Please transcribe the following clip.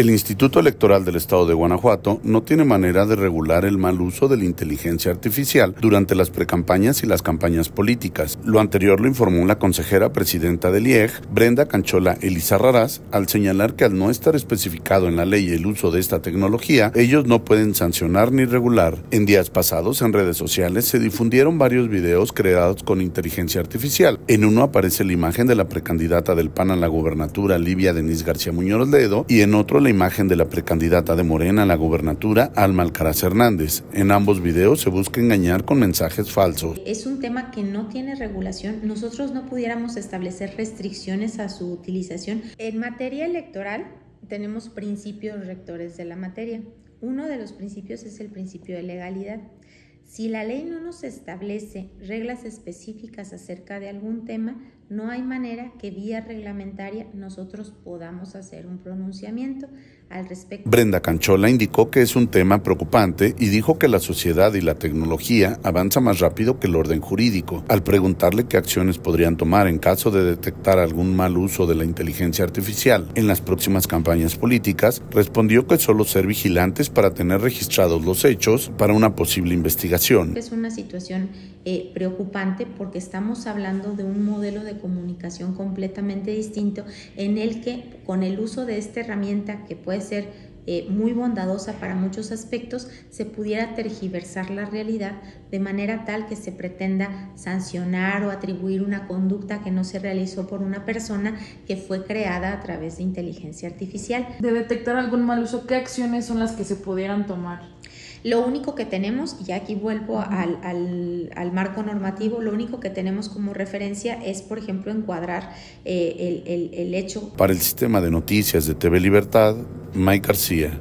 El Instituto Electoral del Estado de Guanajuato no tiene manera de regular el mal uso de la inteligencia artificial durante las precampañas y las campañas políticas. Lo anterior lo informó la consejera presidenta del IEG, Brenda Canchola Elizarrarás, al señalar que al no estar especificado en la ley el uso de esta tecnología, ellos no pueden sancionar ni regular. En días pasados, en redes sociales, se difundieron varios videos creados con inteligencia artificial. En uno aparece la imagen de la precandidata del PAN a la gubernatura, Livia Denise García Muñoz Ledo, y en otro la imagen de la precandidata de Morena a la gubernatura, Alma Alcaraz Hernández. En ambos videos se busca engañar con mensajes falsos. Es un tema que no tiene regulación. Nosotros no pudiéramos establecer restricciones a su utilización. En materia electoral tenemos principios rectores de la materia. Uno de los principios es el principio de legalidad. Si la ley no nos establece reglas específicas acerca de algún tema, no hay manera que vía reglamentaria nosotros podamos hacer un pronunciamiento al respecto. Brenda Canchola indicó que es un tema preocupante y dijo que la sociedad y la tecnología avanza más rápido que el orden jurídico. Al preguntarle qué acciones podrían tomar en caso de detectar algún mal uso de la inteligencia artificial en las próximas campañas políticas, respondió que solo ser vigilantes para tener registrados los hechos para una posible investigación. Es una situación eh, preocupante porque estamos hablando de un modelo de comunicación completamente distinto en el que con el uso de esta herramienta que puede ser eh, muy bondadosa para muchos aspectos, se pudiera tergiversar la realidad de manera tal que se pretenda sancionar o atribuir una conducta que no se realizó por una persona que fue creada a través de inteligencia artificial. De detectar algún mal uso, ¿qué acciones son las que se pudieran tomar? Lo único que tenemos, y aquí vuelvo al, al, marco normativo, lo único que tenemos como referencia es, por ejemplo, encuadrar eh, el, el, el hecho. Para el sistema de noticias de TV Libertad, Mike García.